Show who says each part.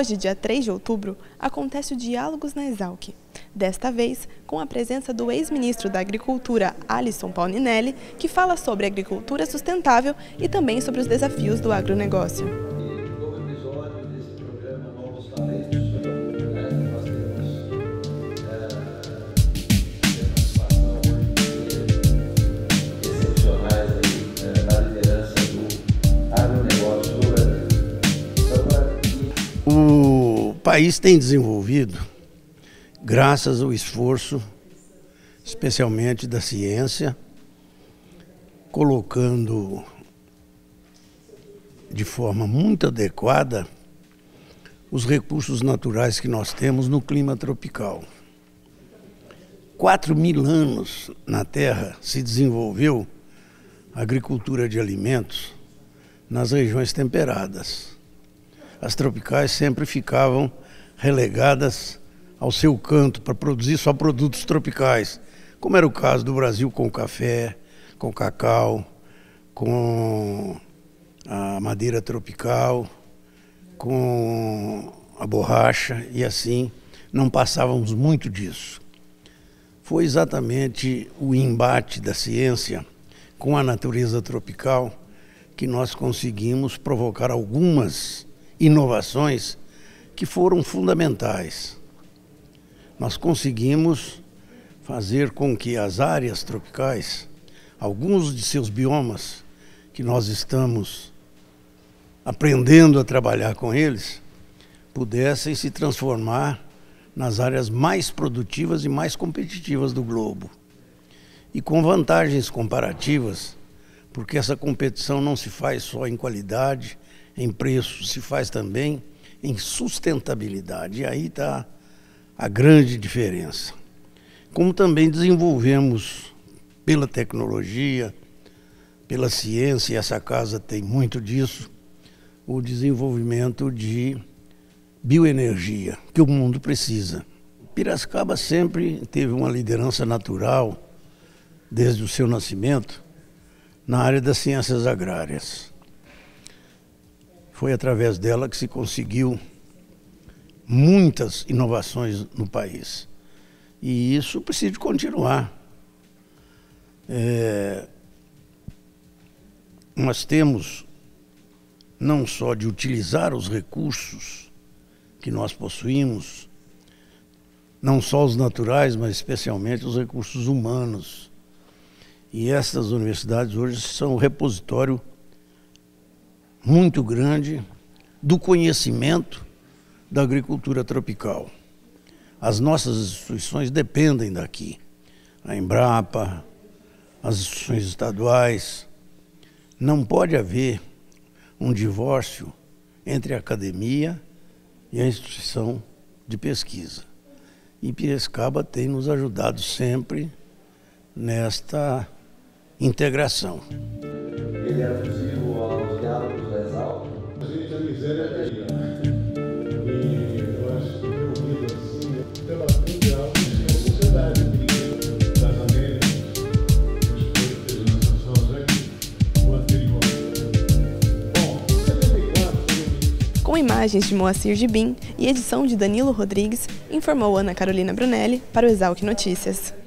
Speaker 1: Hoje, dia 3 de outubro, acontece o Diálogos na Exalc. Desta vez, com a presença do ex-ministro da Agricultura, Alisson Paulinelli, que fala sobre agricultura sustentável e também sobre os desafios do agronegócio.
Speaker 2: País tem desenvolvido, graças ao esforço, especialmente da ciência, colocando de forma muito adequada os recursos naturais que nós temos no clima tropical. Quatro mil anos na Terra se desenvolveu a agricultura de alimentos nas regiões temperadas as tropicais sempre ficavam relegadas ao seu canto para produzir só produtos tropicais, como era o caso do Brasil com café, com cacau, com a madeira tropical, com a borracha e assim não passávamos muito disso. Foi exatamente o embate da ciência com a natureza tropical que nós conseguimos provocar algumas inovações que foram fundamentais. Nós conseguimos fazer com que as áreas tropicais, alguns de seus biomas que nós estamos aprendendo a trabalhar com eles, pudessem se transformar nas áreas mais produtivas e mais competitivas do globo. E com vantagens comparativas, porque essa competição não se faz só em qualidade, em preço, se faz também em sustentabilidade. E aí está a grande diferença. Como também desenvolvemos pela tecnologia, pela ciência, e essa casa tem muito disso, o desenvolvimento de bioenergia, que o mundo precisa. Piracicaba sempre teve uma liderança natural, desde o seu nascimento, na área das ciências agrárias. Foi através dela que se conseguiu muitas inovações no país. E isso precisa continuar. É, nós temos não só de utilizar os recursos que nós possuímos, não só os naturais, mas especialmente os recursos humanos. E estas universidades hoje são o repositório muito grande do conhecimento da agricultura tropical. As nossas instituições dependem daqui. A Embrapa, as instituições estaduais. Não pode haver um divórcio entre a academia e a instituição de pesquisa. E Piracicaba tem nos ajudado sempre nesta integração. Ele era
Speaker 1: Com imagens de Moacir Gibim e edição de Danilo Rodrigues, informou Ana Carolina Brunelli para o Exalc Notícias.